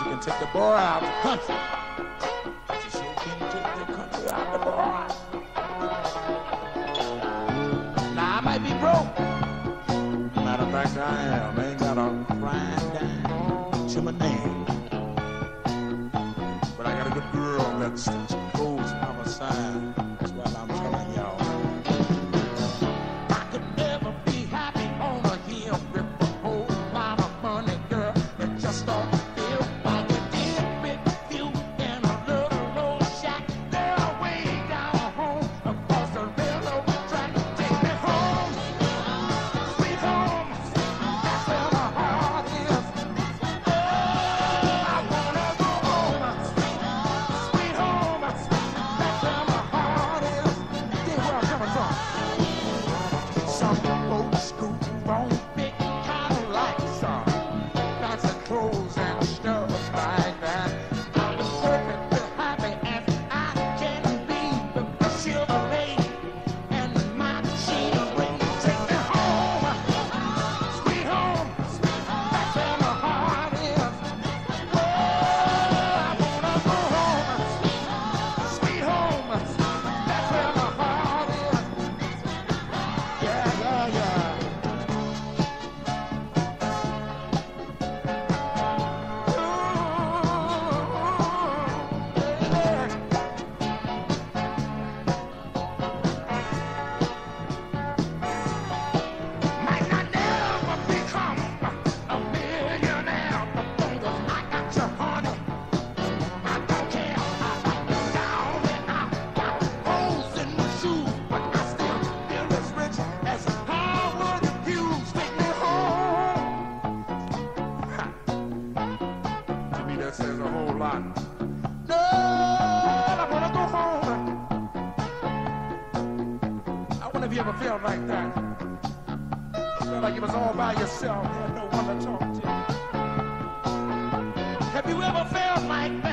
You can take the boy out of the country, but you sure can't take the country out of the boy. Now I might be broke. Matter of fact, I am. I ain't got a crying dime to my name, but I got a good girl that's. Have you ever felt like that? Felt like you was all by yourself, had no one to talk to. Have you ever felt like that?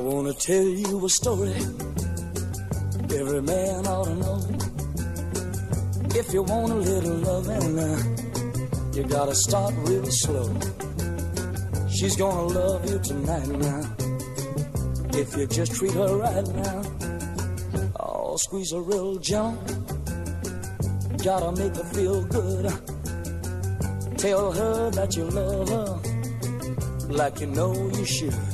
Gonna tell you a story every man ought to know. If you want a little loving, uh, you gotta start real slow. She's gonna love you tonight now. If you just treat her right now. Oh, squeeze her real gentle. Gotta make her feel good. Tell her that you love her like you know you should.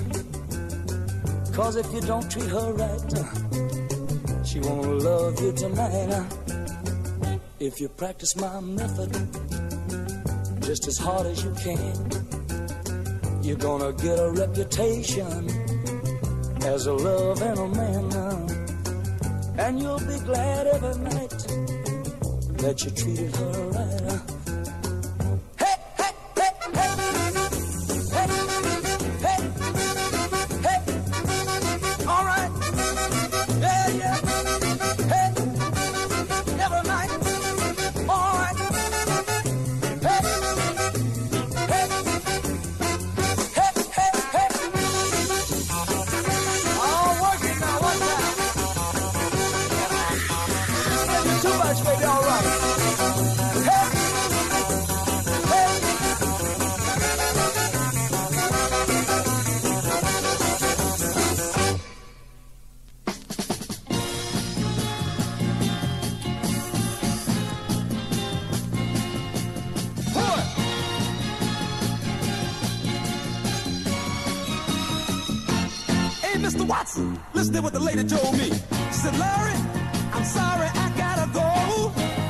Cause if you don't treat her right, she won't love you tonight. If you practice my method just as hard as you can, you're gonna get a reputation as a love and a man. And you'll be glad every night that you treated her right. Listen to what the lady told me. She said, Larry, I'm sorry I gotta go.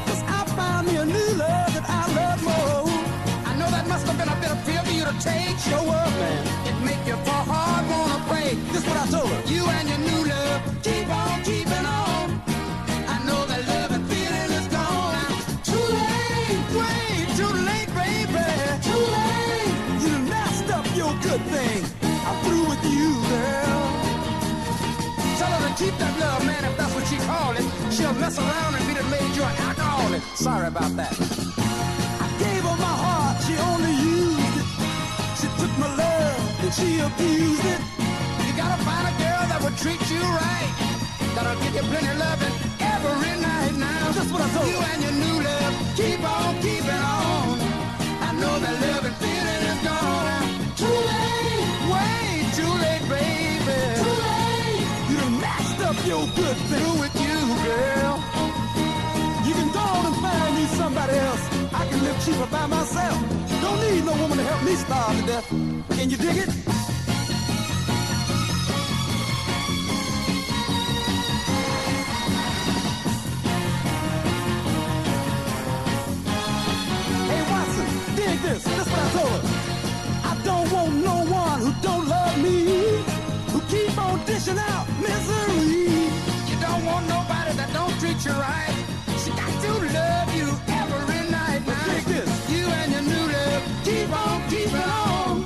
Cause I found me a new love that I love more. I know that must have been a bit of fear for you to take. Show up, man. It make you fall hard, wanna break. This what I told her. You and your keep that love, man, if that's what she call it. She'll mess around and be the you an alcoholic. Sorry about that. I gave her my heart, she only used it. She took my love and she abused it. You gotta find a girl that will treat you right. That'll give you plenty of loving every night now. Just what I told You and your new love keep on keeping on. Good. Through with you, girl. You can go on and find me somebody else. I can live cheaper by myself. Don't need no woman to help me starve to death. Can you dig it? You right. She got to love you every night But now. dig this. You and your new love keep on keeping on.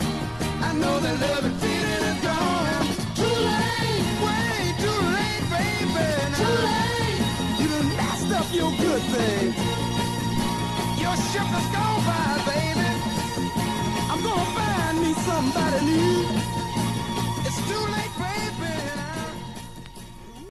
I know that love and feeling is gone. Too late, way too late, baby. Too late. You done messed up your good thing. Your ship is gone by, baby. I'm gonna find me somebody new.